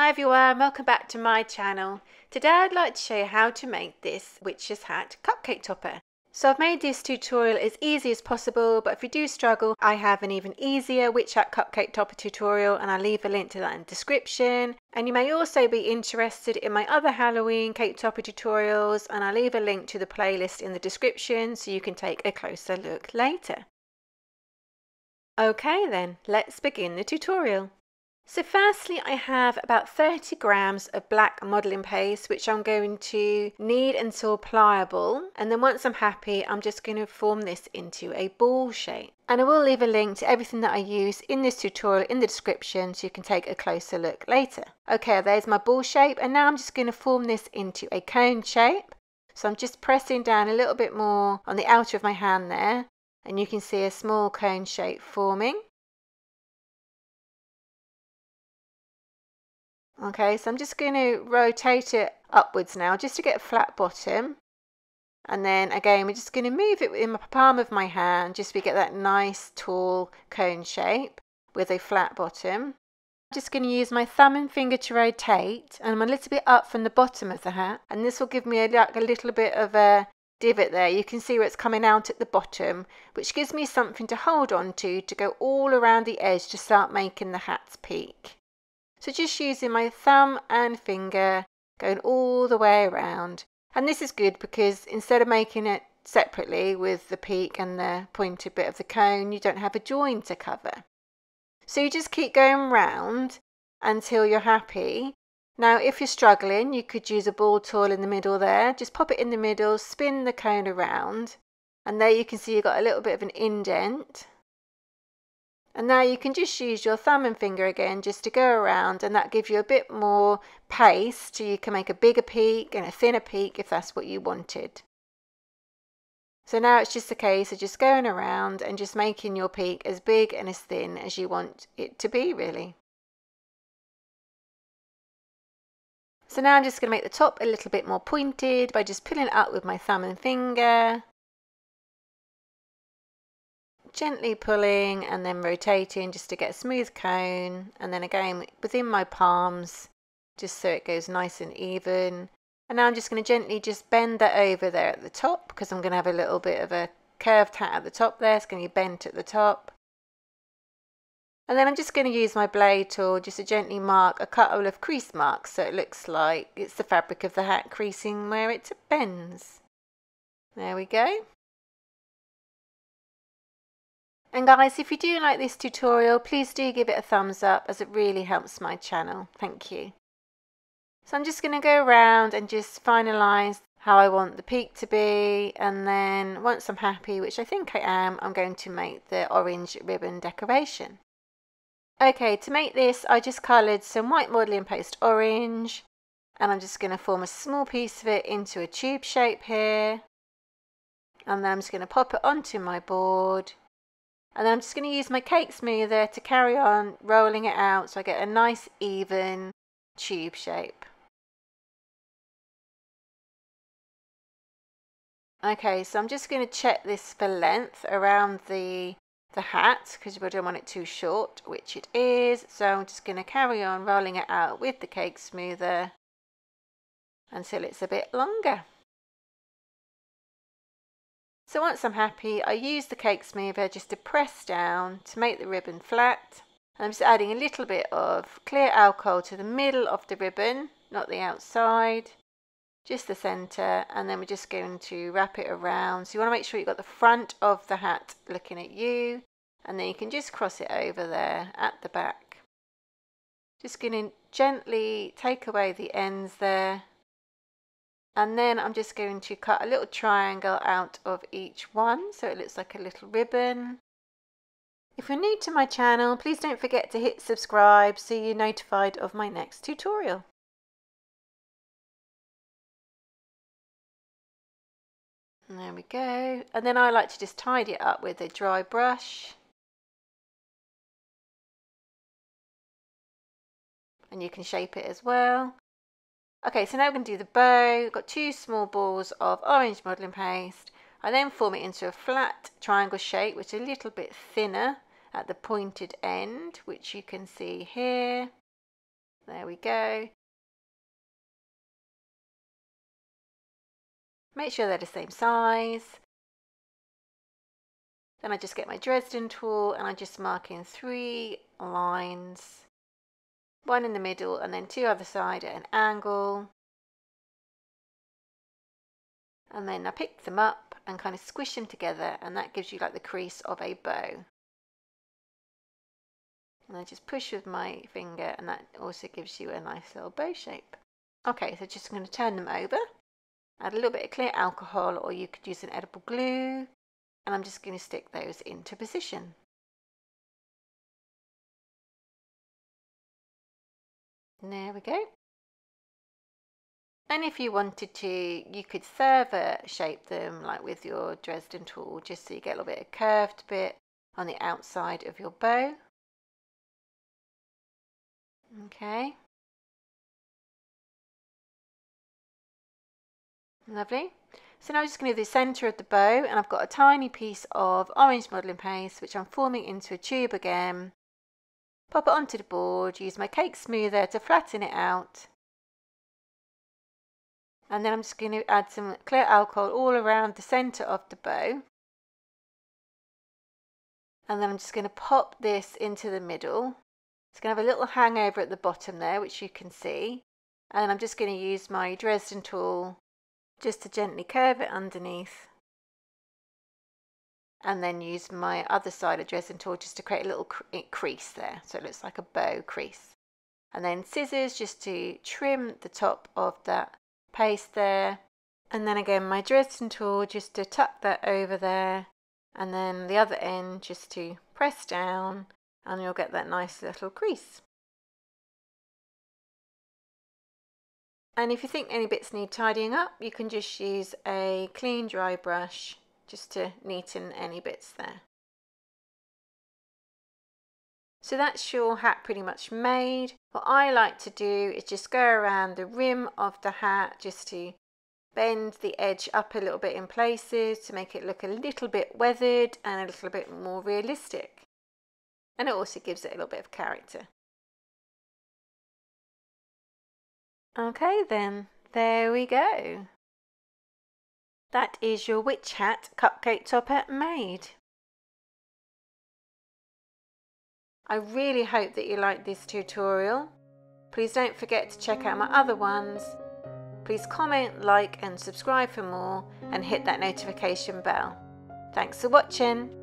Hi everyone, welcome back to my channel. Today I'd like to show you how to make this witch's hat cupcake topper. So I've made this tutorial as easy as possible, but if you do struggle, I have an even easier witch hat cupcake topper tutorial and I'll leave a link to that in the description. And you may also be interested in my other Halloween cake topper tutorials and I'll leave a link to the playlist in the description so you can take a closer look later. Okay then, let's begin the tutorial. So firstly I have about 30 grams of black modelling paste which I'm going to knead until pliable and then once I'm happy I'm just going to form this into a ball shape. And I will leave a link to everything that I use in this tutorial in the description so you can take a closer look later. Okay there's my ball shape and now I'm just going to form this into a cone shape. So I'm just pressing down a little bit more on the outer of my hand there and you can see a small cone shape forming. Okay, so I'm just going to rotate it upwards now just to get a flat bottom. And then again, we're just going to move it in the palm of my hand just to get that nice tall cone shape with a flat bottom. I'm just going to use my thumb and finger to rotate and I'm a little bit up from the bottom of the hat and this will give me a, like a little bit of a divot there. You can see where it's coming out at the bottom which gives me something to hold on to to go all around the edge to start making the hat's peak. So just using my thumb and finger going all the way around. And this is good because instead of making it separately with the peak and the pointed bit of the cone, you don't have a join to cover. So you just keep going round until you're happy. Now, if you're struggling, you could use a ball tool in the middle there. Just pop it in the middle, spin the cone around, and there you can see you've got a little bit of an indent. And now you can just use your thumb and finger again just to go around and that gives you a bit more pace so you can make a bigger peak and a thinner peak if that's what you wanted. So now it's just a case of just going around and just making your peak as big and as thin as you want it to be really. So now I'm just going to make the top a little bit more pointed by just pulling it up with my thumb and finger gently pulling and then rotating just to get a smooth cone. And then again within my palms just so it goes nice and even. And now I'm just going to gently just bend that over there at the top because I'm going to have a little bit of a curved hat at the top there. It's going to be bent at the top. And then I'm just going to use my blade tool just to gently mark a couple of crease marks so it looks like it's the fabric of the hat creasing where it bends. There we go and guys, if you do like this tutorial, please do give it a thumbs up as it really helps my channel. Thank you. So I'm just going to go around and just finalise how I want the peak to be and then once I'm happy, which I think I am, I'm going to make the orange ribbon decoration. Okay, to make this I just coloured some white modelling paste orange and I'm just going to form a small piece of it into a tube shape here and then I'm just going to pop it onto my board and then I'm just going to use my cake smoother to carry on rolling it out so I get a nice even tube shape. Okay, so I'm just going to check this for length around the the hat because we don't want it too short, which it is. So I'm just going to carry on rolling it out with the cake smoother until it's a bit longer. So once I'm happy, I use the cake smoother just to press down to make the ribbon flat. I'm just adding a little bit of clear alcohol to the middle of the ribbon, not the outside, just the centre. And then we're just going to wrap it around. So you want to make sure you've got the front of the hat looking at you. And then you can just cross it over there at the back. Just going to gently take away the ends there and then I'm just going to cut a little triangle out of each one so it looks like a little ribbon. If you're new to my channel, please don't forget to hit subscribe so you're notified of my next tutorial. There we go. And then I like to just tidy it up with a dry brush. And you can shape it as well. Okay, so now we're going to do the bow. We've got two small balls of orange modelling paste. I then form it into a flat triangle shape, which is a little bit thinner at the pointed end, which you can see here. There we go. Make sure they're the same size. Then I just get my Dresden tool and I just mark in three lines. One in the middle and then two other side at an angle. And then I pick them up and kind of squish them together and that gives you like the crease of a bow. And I just push with my finger and that also gives you a nice little bow shape. Okay, so just going to turn them over. Add a little bit of clear alcohol or you could use an edible glue. And I'm just going to stick those into position. There we go. And if you wanted to, you could further shape them like with your Dresden tool, just so you get a little bit of curved bit on the outside of your bow. Okay. Lovely. So now I'm just going to do the centre of the bow and I've got a tiny piece of orange modelling paste which I'm forming into a tube again. Pop it onto the board, use my cake smoother to flatten it out. And then I'm just going to add some clear alcohol all around the centre of the bow. And then I'm just going to pop this into the middle it's going to have a little hangover at the bottom there, which you can see. And I'm just going to use my Dresden tool just to gently curve it underneath. And then use my other side of Dresden tool just to create a little eh, crease there. So it looks like a bow crease. And then scissors just to trim the top of that paste there. And then again my Dresden tool just to tuck that over there. And then the other end just to press down and you'll get that nice little crease. And if you think any bits need tidying up, you can just use a clean dry brush just to neaten any bits there. So that's your hat pretty much made. What I like to do is just go around the rim of the hat just to bend the edge up a little bit in places to make it look a little bit weathered and a little bit more realistic and it also gives it a little bit of character. Okay then, there we go. That is your witch hat cupcake topper made. I really hope that you liked this tutorial. Please don't forget to check out my other ones. Please comment, like and subscribe for more and hit that notification bell. Thanks for watching.